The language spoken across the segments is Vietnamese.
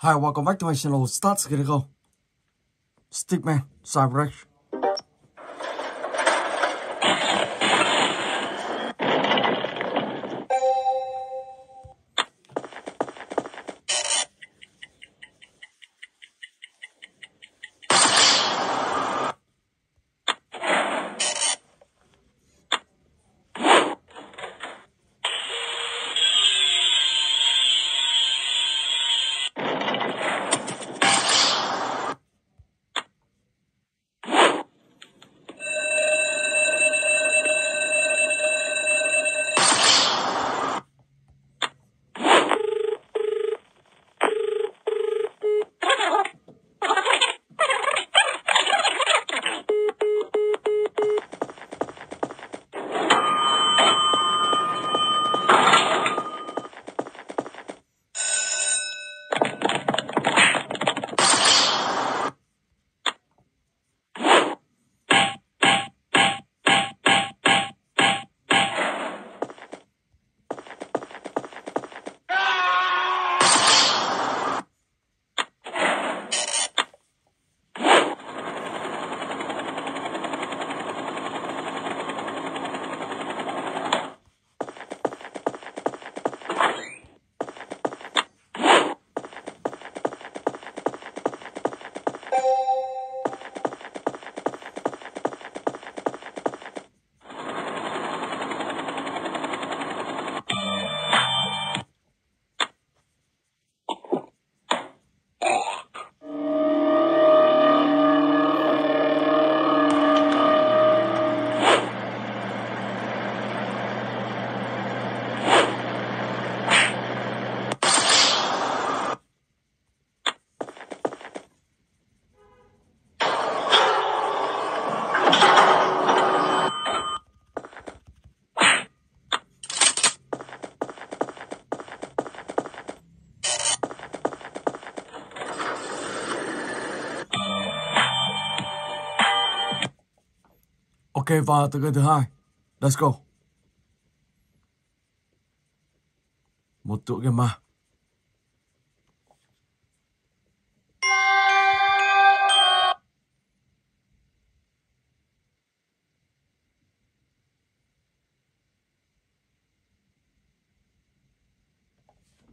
Hi, welcome back to my channel. Start cái go. Stickman, Cyberx. Ok và từ game thứ hai. Let's go. Một tựa game ma.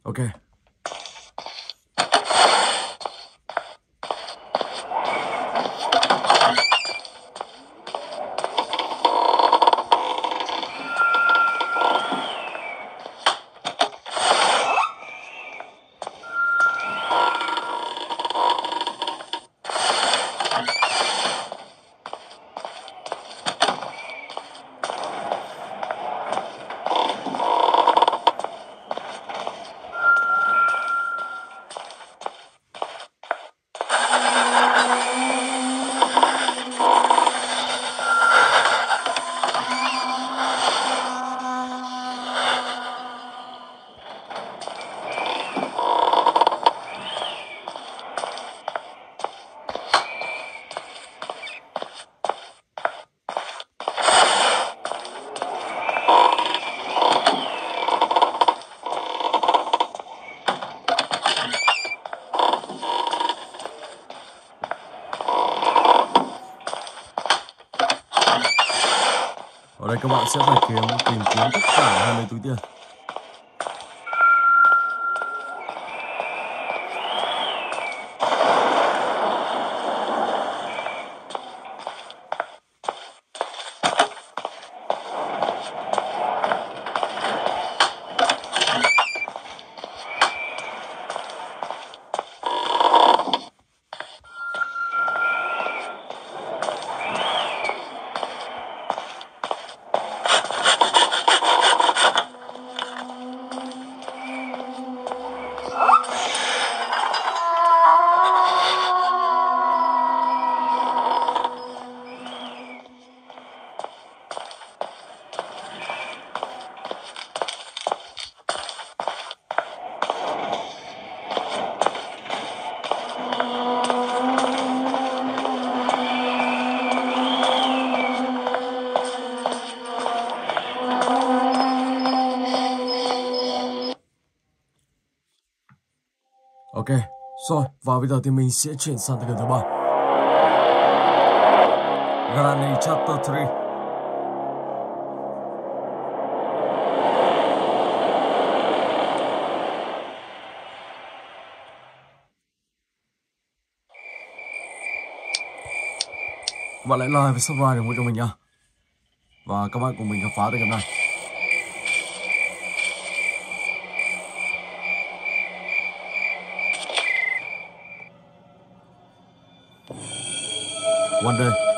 Ok. Ở đây các bạn sẽ phải kiếm tìm kiếm tất cả 20 túi tiền. Bây giờ thì mình sẽ chuyển sang tới thứ ba. Granny Chapter 3 Các bạn hãy like và subscribe ủng hộ cho mình nha. Và các bạn cùng mình khám phá tới ngày hôm nay. Wonder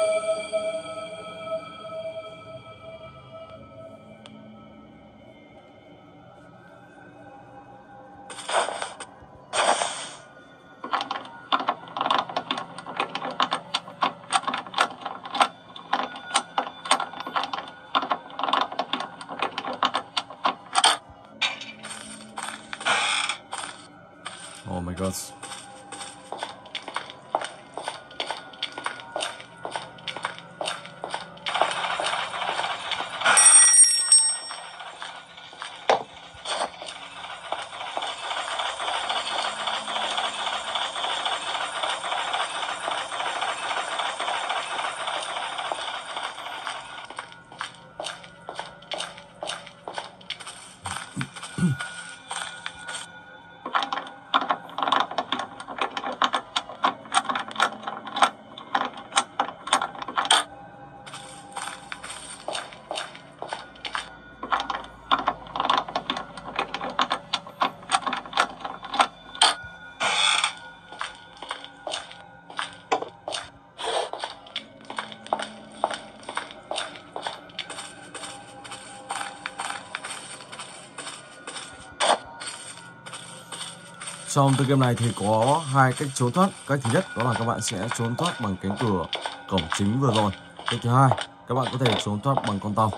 Trong tựa game này thì có hai cách trốn thoát. Cách thứ nhất đó là các bạn sẽ trốn thoát bằng cánh cửa cổng chính vừa rồi. Cách thứ hai, các bạn có thể trốn thoát bằng con tàu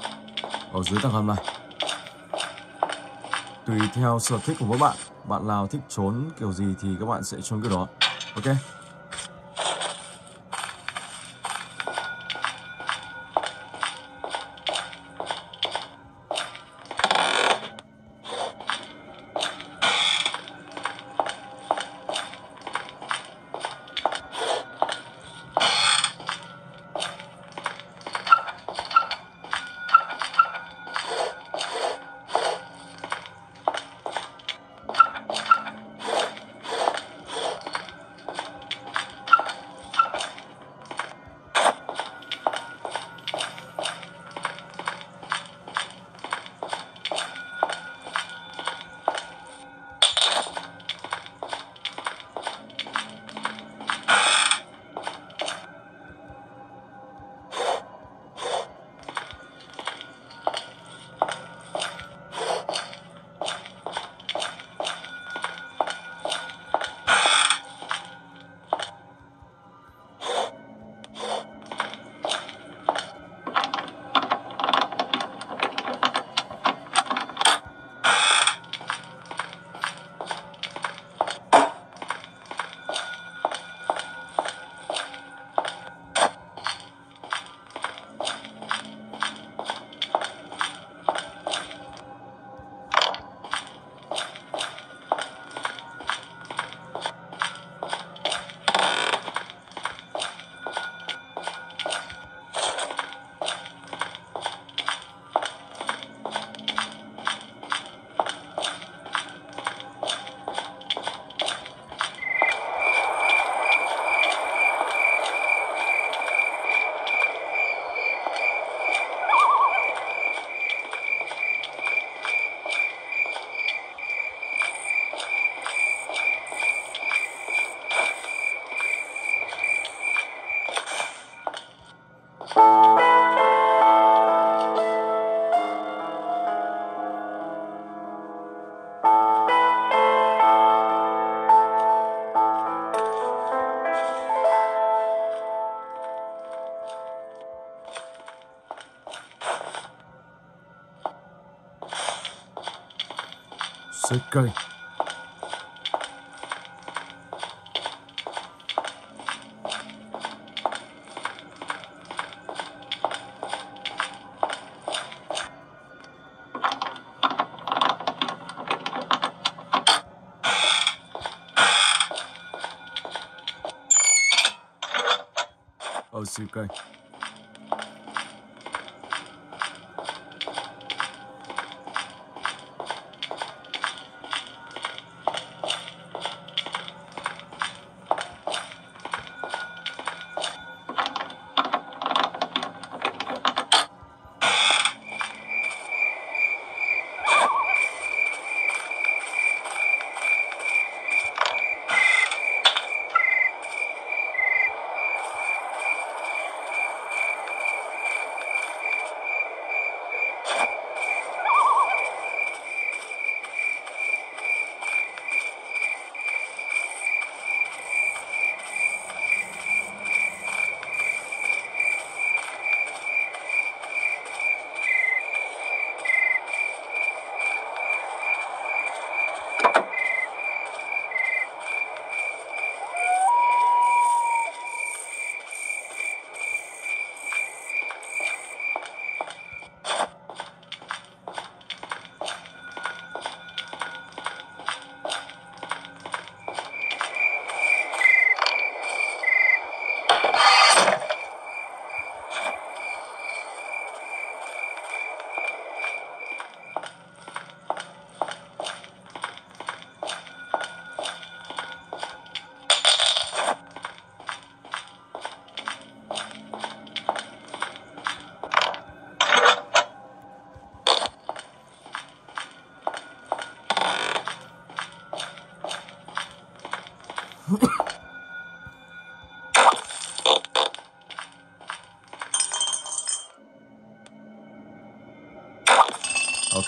ở dưới tầng hầm này. Tùy theo sở thích của mỗi bạn, bạn nào thích trốn kiểu gì thì các bạn sẽ trốn kiểu đó. Ok. 設計。ở sự cây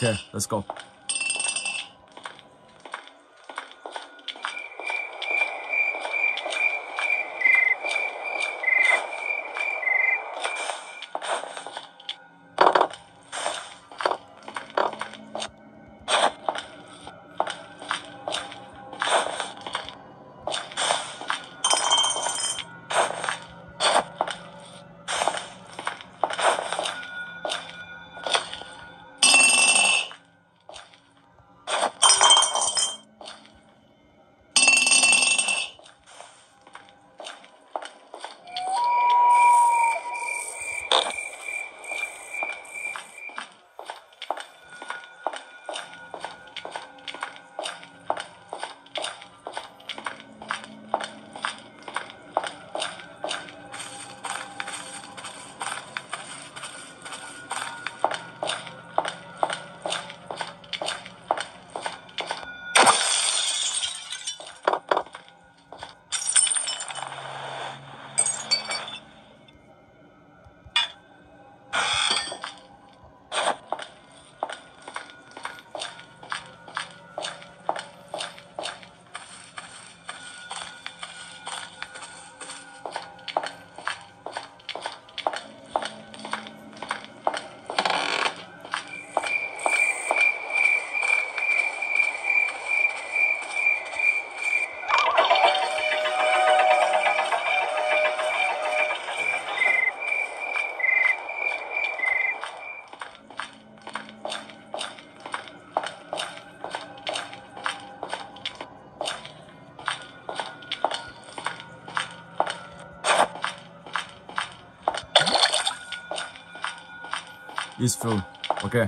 Okay, let's go. useful. Okay.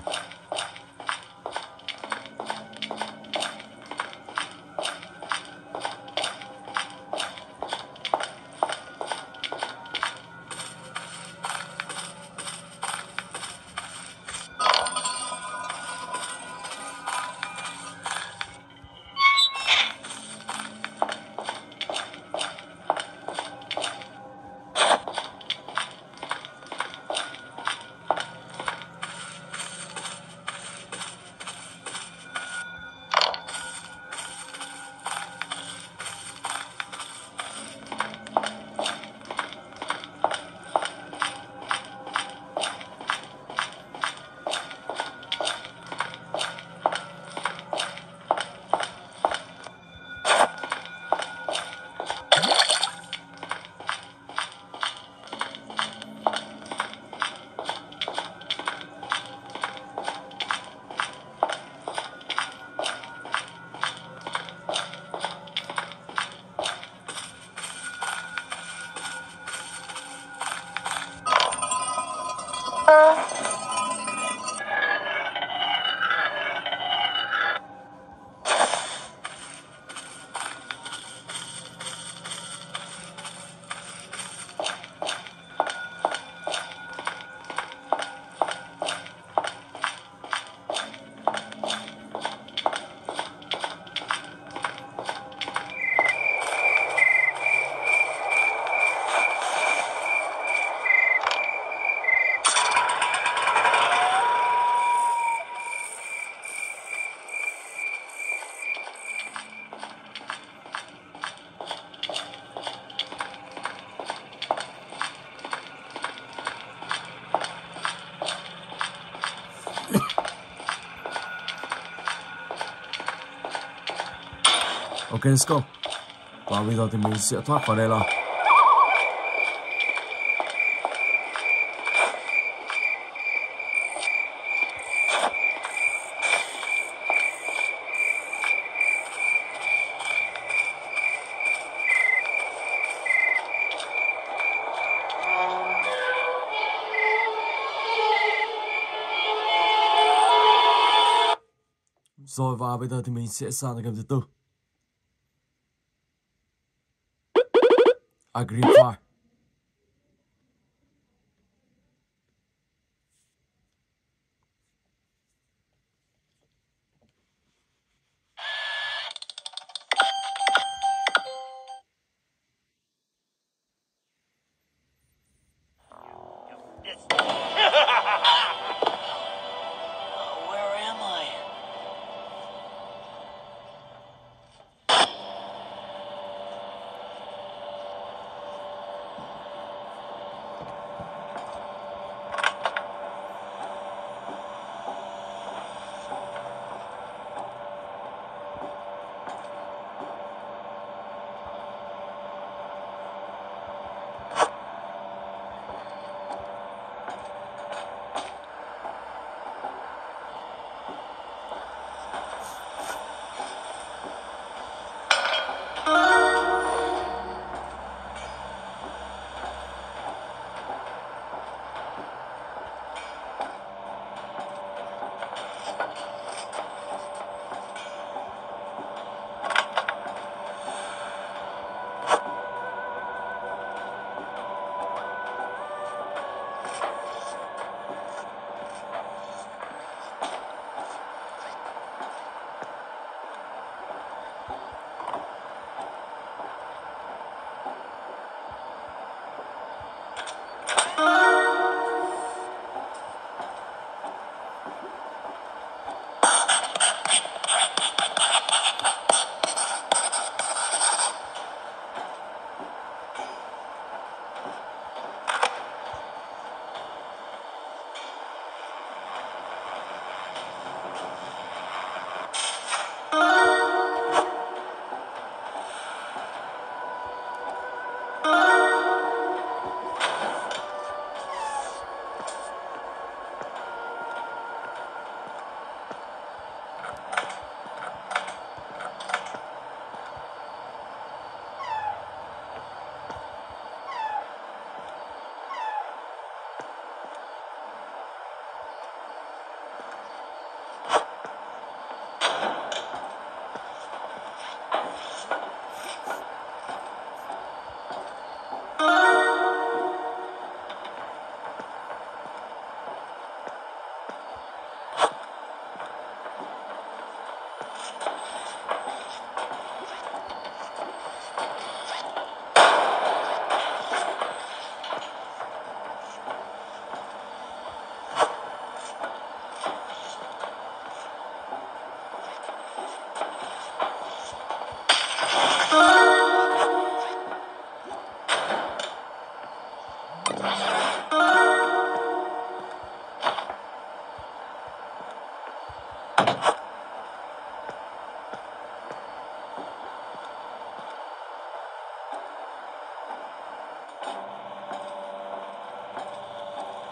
Uh. Ok. Và bây giờ thì mình sẽ thoát khỏi đây rồi. Rồi, và bây giờ thì mình sẽ sang game thứ tư. Agree, far.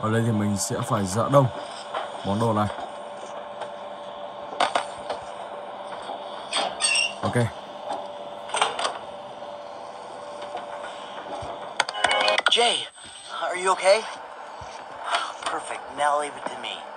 Ở đây thì mình sẽ phải dỡ đông món đồ này. Ok. Jay, are you okay? Perfect. Now leave it to me.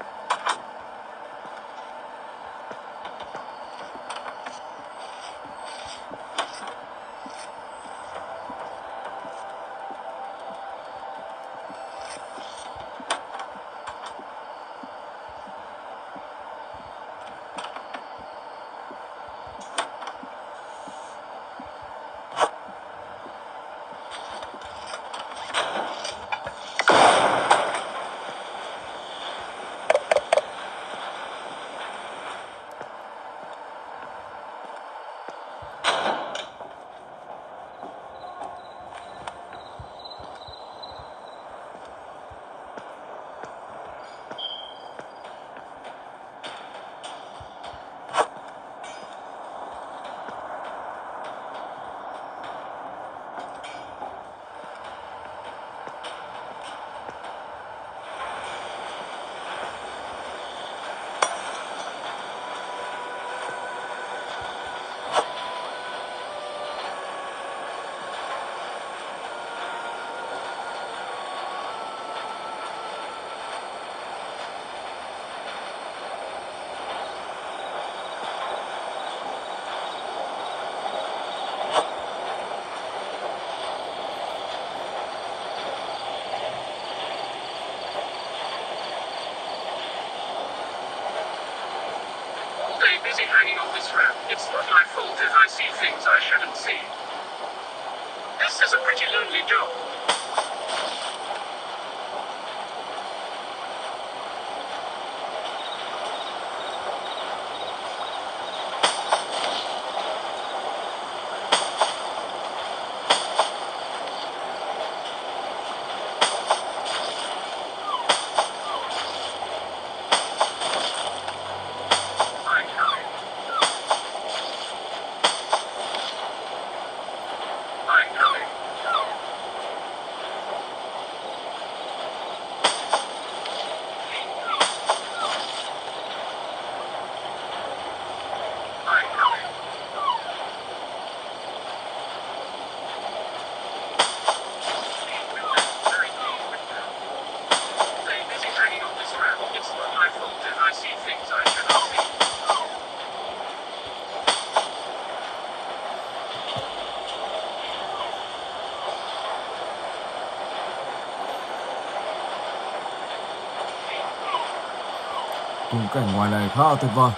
Khung cảnh ngoài này khá là tuyệt vời.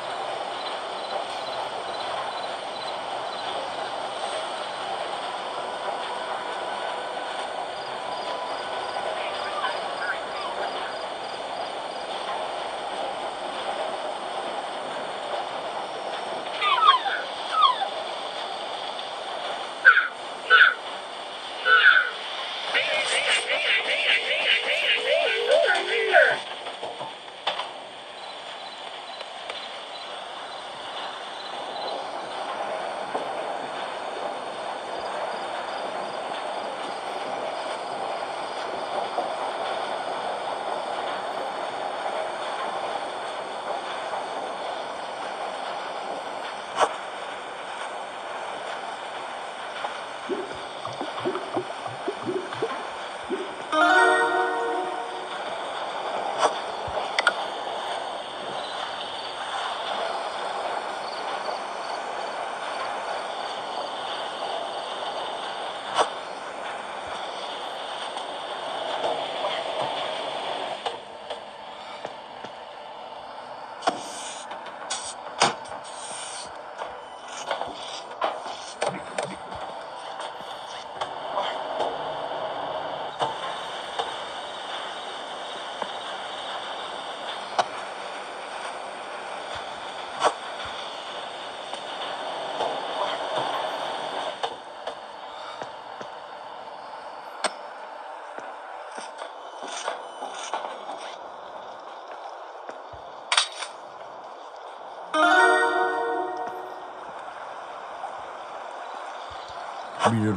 Billy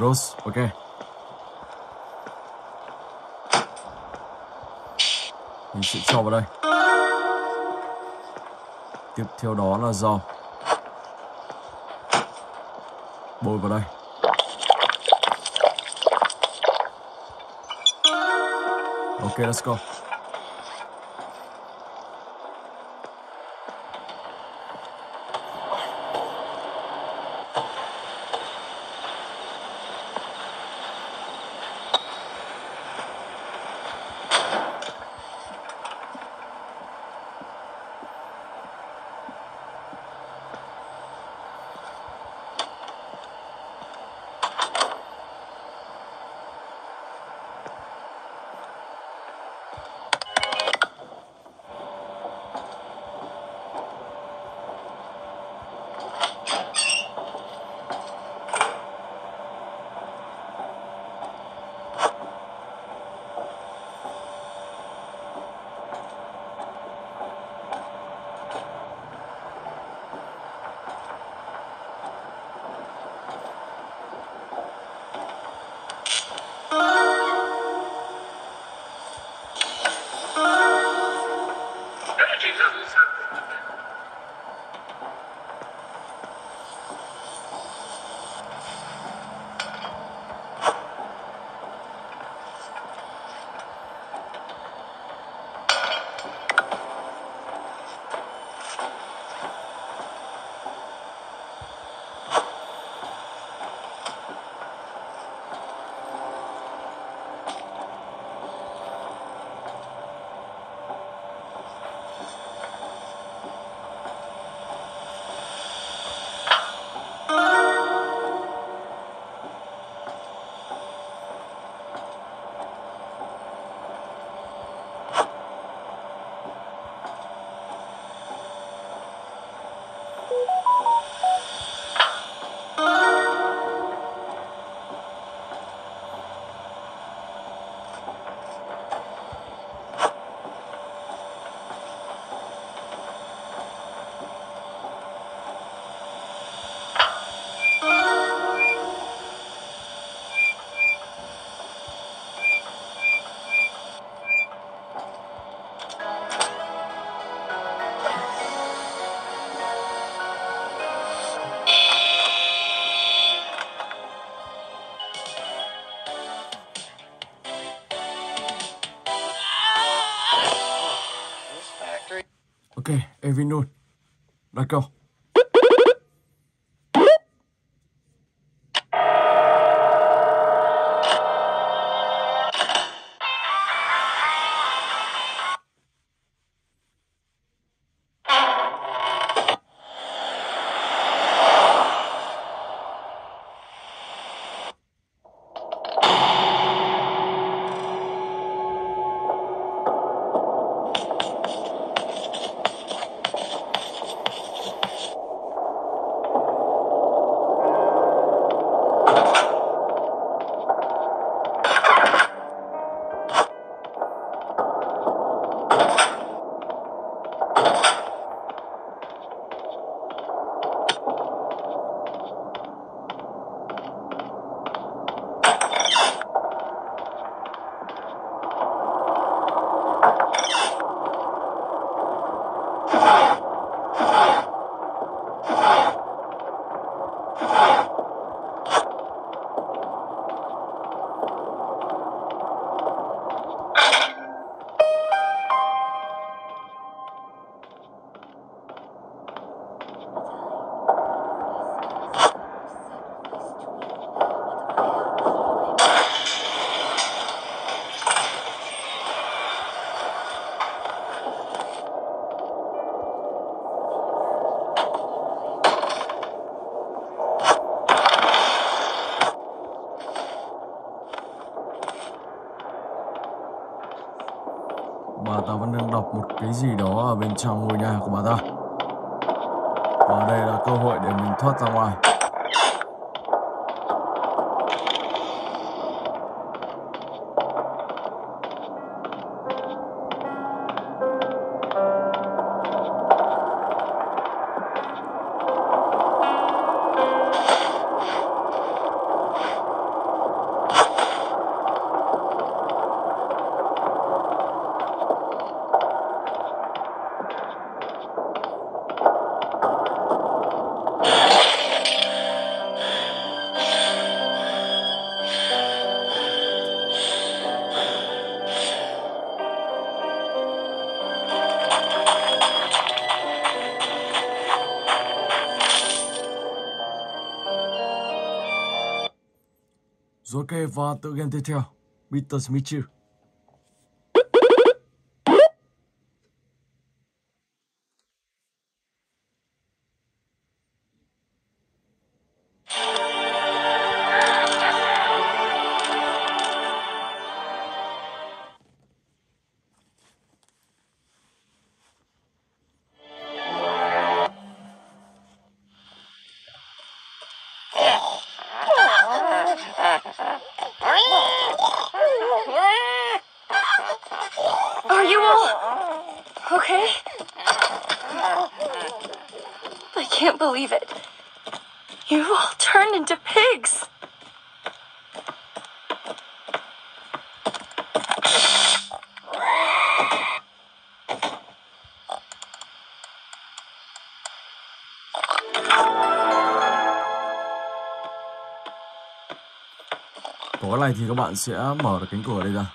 ok. Mình sẽ cho vào đây. Tiếp theo đó là dầu bôi vào đây. Ok, let's go. et Windows. D'accord trong ngôi nhà của bà ta. Và đây là cơ hội để mình thoát ra ngoài. Rồi ok và tự game tiếp theo. Peter Smith thì các bạn sẽ mở được cánh cửa đây ra.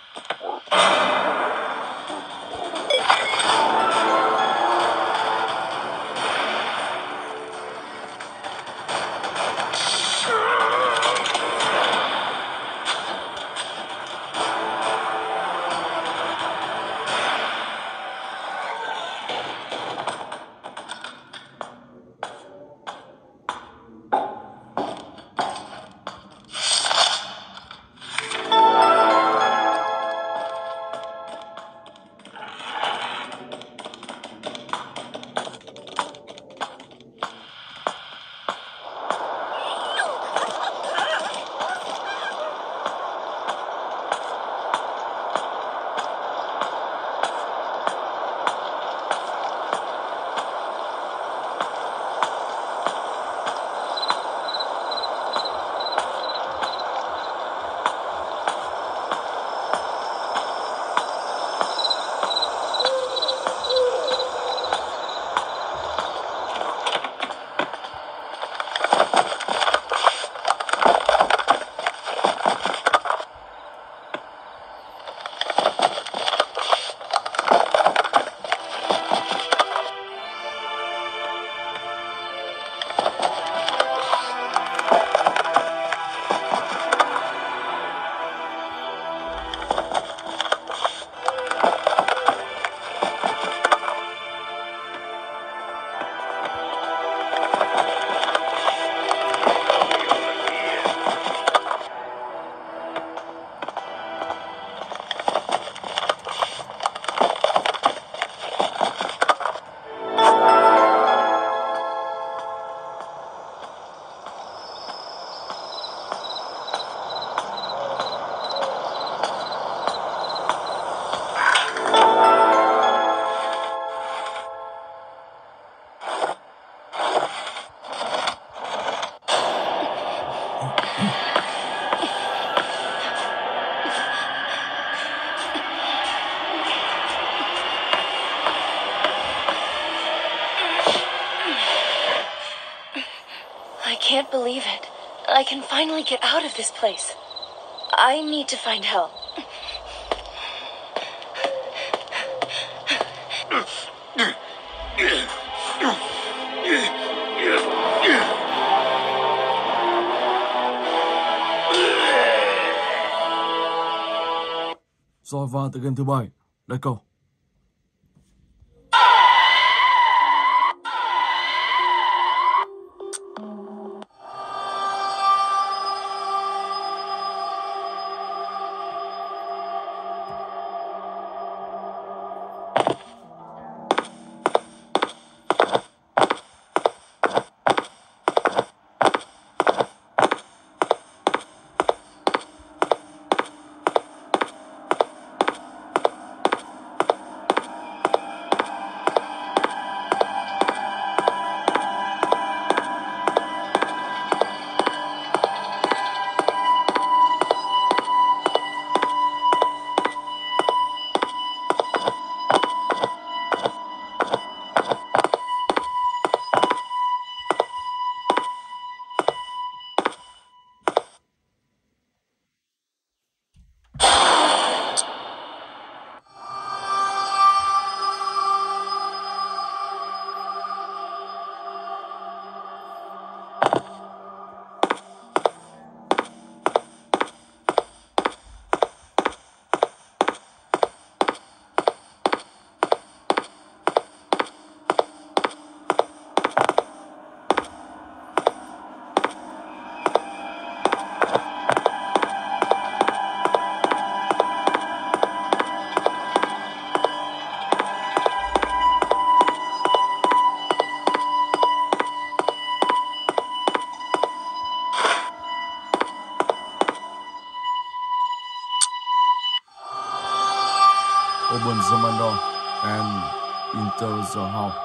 Finally get out of this place. I need to find help. Rồi và từ game thứ bảy, let's go. bunzomando and in terms of how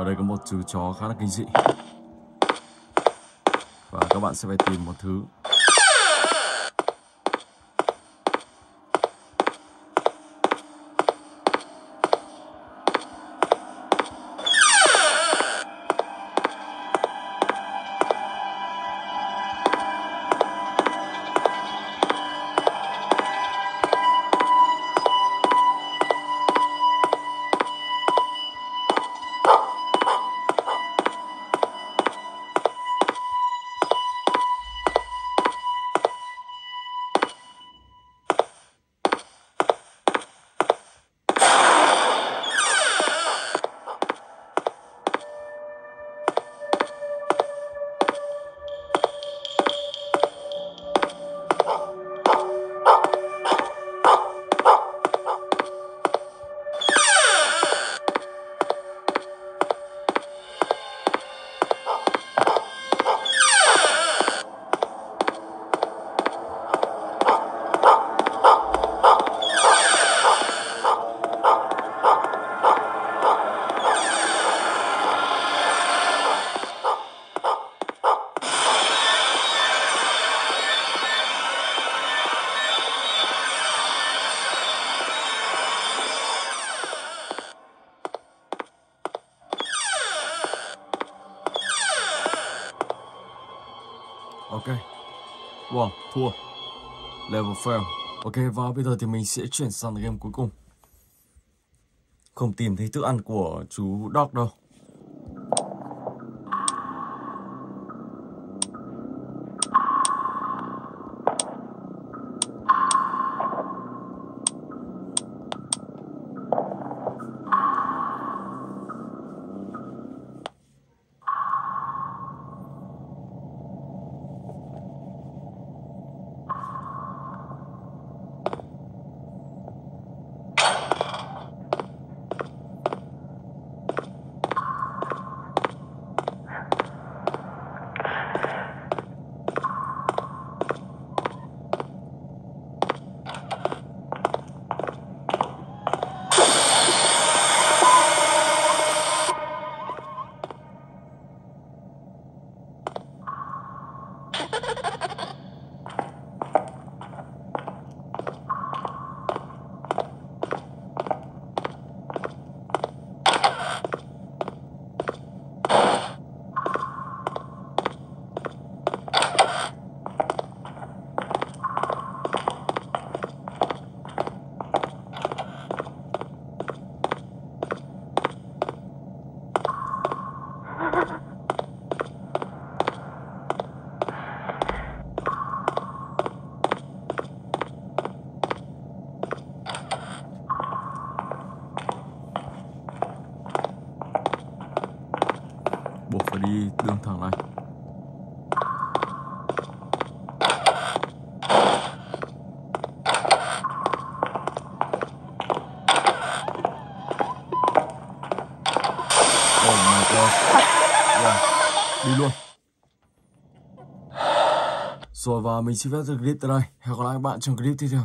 Ở đây có một chú chó khá là kinh dị. Và các bạn sẽ phải tìm một thứ. Fail. Ok, và bây giờ thì mình sẽ chuyển sang game cuối cùng. Không tìm thấy thức ăn của chú Dog đâu. Rồi và mình xin phép dừng clip tại đây. Hẹn gặp lại các bạn trong clip tiếp theo.